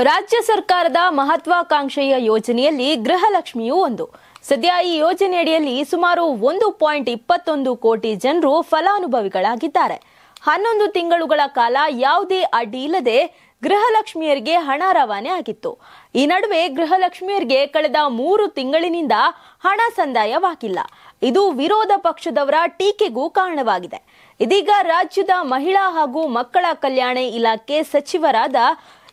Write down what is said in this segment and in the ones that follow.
ರಾಜ್ಯ ಸರ್ಕಾರದ ಮಹತ್ವಾಕಾಂಕ್ಷೆಯ ಯೋಜನೆಯಲ್ಲಿ ಗೃಹಲಕ್ಷ್ಮಿಯೂ ಒಂದು. ಸದ್ಯ ಈ ಯೋಜನೆಯಡಿಯಲ್ಲಿ ಸುಮಾರು ಒಂದು ಪಾಯಿಂಟ್ ಇಪ್ಪತ್ತೊಂದು ಕೋಟಿ ಜನರು ಫಲಾನುಭವಿಗಳಾಗಿದ್ದಾರೆ. ಹನ್ನೊಂದು ತಿಂಗಳುಗಳ ಕಾಲ ಯಾವುದೇ ಅಡ್ಡಿ ಇಲ್ಲದೆ ಗೃಹಲಕ್ಷ್ಮಿಯರಿಗೆ ಹಣ ರವಾನೆ ಆಗಿತ್ತು. ಈ ನಡುವೆ ಗೃಹಲಕ್ಷ್ಮಿಯರಿಗೆ ಕಳೆದ ಮೂರು ತಿಂಗಳಿನಿಂದ ಹಣ ಸಂದಾಯವಾಗಿಲ್ಲ. ಇದು ವಿರೋಧ ಪಕ್ಷದವರ ಟೀಕೆಗೂ ಕಾರಣವಾಗಿದೆ. ಇದೀಗ ರಾಜ್ಯದ ಮಹಿಳಾ ಹಾಗೂ ಮಕ್ಕಳ ಕಲ್ಯಾಣ ಇಲಾಖೆ ಸಚಿವರಾದ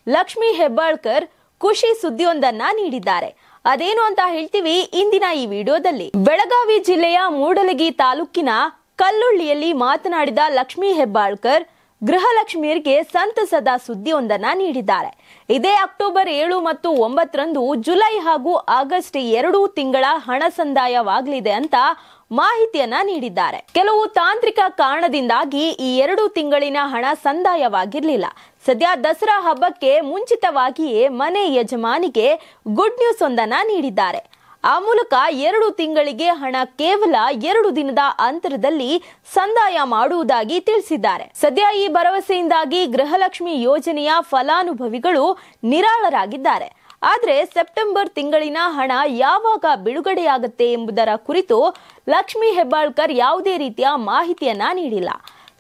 ಲಕ್ಷ್ಮಿ ಹೆಬ್ಬಾಳ್ಕರ್ ಖುಷಿ ಸುದ್ದಿಯೊಂದನ್ನ ನೀಡಿದ್ದಾರೆ. ಅದೇನು ಅಂತ ಹೇಳ್ತೀವಿ ಇಂದಿನ ಈ ವಿಡಿಯೋದಲ್ಲಿ. ಬೆಳಗಾವಿ ಜಿಲ್ಲೆಯ ಮೂಡಲಗಿ ತಾಲೂಕಿನ ಕಲ್ಲುಳ್ಳಿಯಲ್ಲಿ ಮಾತನಾಡಿದ ಲಕ್ಷ್ಮಿ ಹೆಬ್ಬಾಳ್ಕರ್ ಗೃಹಲಕ್ಷ್ಮಿಯರಿಗೆ ಸಂತಸದ ಸುದ್ದಿಯೊಂದನ್ನ ನೀಡಿದ್ದಾರೆ. ಇದೇ ಅಕ್ಟೋಬರ್ ಏಳು ಮತ್ತು ಒಂಬತ್ತರಂದು ಜುಲೈ ಹಾಗೂ ಆಗಸ್ಟ್ ಎರಡೂ ತಿಂಗಳ ಹಣ ಸಂದಾಯವಾಗಲಿದೆ ಅಂತ ಮಾಹಿತಿಯನ್ನ ನೀಡಿದ್ದಾರೆ. ಕೆಲವು ತಾಂತ್ರಿಕ ಕಾರಣದಿಂದಾಗಿ ಈ ಎರಡು ತಿಂಗಳಿನ ಹಣ ಸಂದಾಯವಾಗಿರಲಿಲ್ಲ. ಸದ್ಯ ದಸರಾ ಹಬ್ಬಕ್ಕೆ ಮುಂಚಿತವಾಗಿಯೇ ಮನೆ ಯಜಮಾನಿಗೆ ಗುಡ್ ನ್ಯೂಸ್ ಒಂದನ್ನ ನೀಡಿದ್ದಾರೆ. ಆ ಮೂಲಕ ಎರಡು ತಿಂಗಳಿಗೆ ಹಣ ಕೇವಲ ಎರಡು ದಿನದ ಅಂತರದಲ್ಲಿ ಸಂದಾಯ ಮಾಡುವುದಾಗಿ ತಿಳಿಸಿದ್ದಾರೆ. ಸದ್ಯ ಈ ಭರವಸೆಯಿಂದಾಗಿ ಗೃಹಲಕ್ಷ್ಮಿ ಯೋಜನೆಯ ಫಲಾನುಭವಿಗಳು ನಿರಾಳರಾಗಿದ್ದಾರೆ. ಆದರೆ ಸೆಪ್ಟೆಂಬರ್ ತಿಂಗಳಿನ ಹಣ ಯಾವಾಗ ಬಿಡುಗಡೆಯಾಗುತ್ತೆ ಎಂಬುದರ ಕುರಿತು ಲಕ್ಷ್ಮಿ ಹೆಬ್ಬಾಳ್ಕರ್ ಯಾವುದೇ ರೀತಿಯ ಮಾಹಿತಿಯನ್ನ ನೀಡಿಲ್ಲ.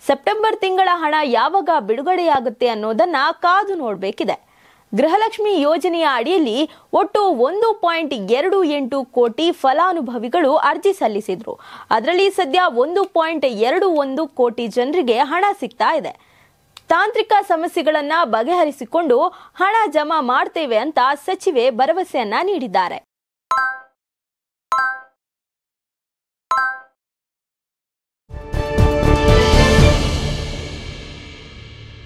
ಸೆಪ್ಟೆಂಬರ್ ತಿಂಗಳ ಹಣ ಯಾವಾಗ ಬಿಡುಗಡೆಯಾಗುತ್ತೆ ಅನ್ನೋದನ್ನ ಕಾದು ನೋಡಬೇಕಿದೆ. ಗೃಹಲಕ್ಷ್ಮಿ ಯೋಜನೆಯ ಅಡಿಯಲ್ಲಿ ಒಟ್ಟು ಒಂದು ಪಾಯಿಂಟ್ ಎರಡು ಎಂಟು ಕೋಟಿ ಫಲಾನುಭವಿಗಳು ಅರ್ಜಿ ಸಲ್ಲಿಸಿದ್ರು. ಅದರಲ್ಲಿ ಸದ್ಯ ಒಂದು ಪಾಯಿಂಟ್ ಎರಡು ಒಂದು ಕೋಟಿ ಜನರಿಗೆ ಹಣ ಸಿಗ್ತಾ ಇದೆ. ತಾಂತ್ರಿಕ ಸಮಸ್ಯೆಗಳನ್ನು ಬಗೆಹರಿಸಿಕೊಂಡು ಹಣ ಜಮಾ ಮಾಡ್ತೇವೆ ಅಂತ ಸಚಿವೆ ಭರವಸೆಯನ್ನ ನೀಡಿದ್ದಾರೆ.